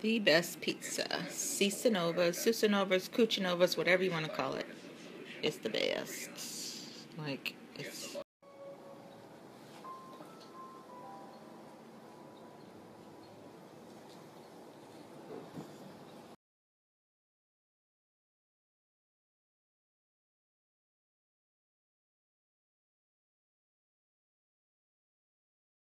the best pizza. Cisanovas, Susanovas, Cucinovas, whatever you want to call it. It's the best. Like,